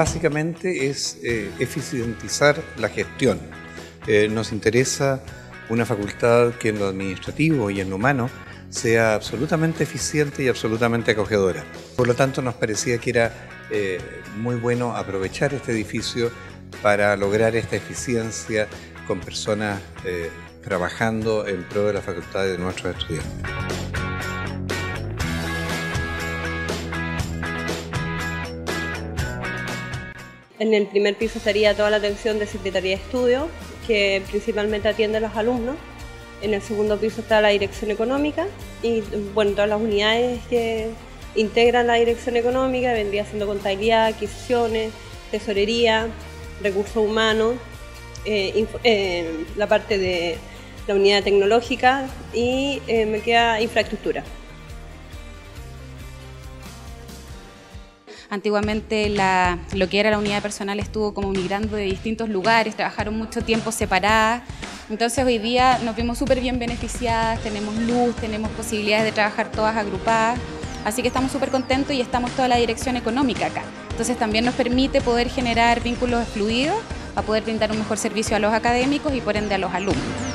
Básicamente es eh, eficientizar la gestión. Eh, nos interesa una facultad que en lo administrativo y en lo humano sea absolutamente eficiente y absolutamente acogedora. Por lo tanto, nos parecía que era eh, muy bueno aprovechar este edificio para lograr esta eficiencia con personas trabajando en pro de la facultad de nuestros estudiantes. En el primer piso estaría toda la atención de Secretaría de Estudio, que principalmente atiende a los alumnos. En el segundo piso está la Dirección Económica y bueno, todas las unidades que integran la Dirección Económica, vendría siendo contabilidad, adquisiciones, tesorería, recursos humanos, eh, eh, la parte de la unidad tecnológica y eh, me queda infraestructura. Antiguamente lo que era la unidad personal estuvo como migrando de distintos lugares, trabajaron mucho tiempo separadas. Entonces hoy día nos vimos súper bien beneficiadas, tenemos luz, tenemos posibilidades de trabajar todas agrupadas. Así que estamos súper contentos y estamos toda la dirección económica acá. Entonces también nos permite poder generar vínculos fluidos para poder brindar un mejor servicio a los académicos y por ende a los alumnos.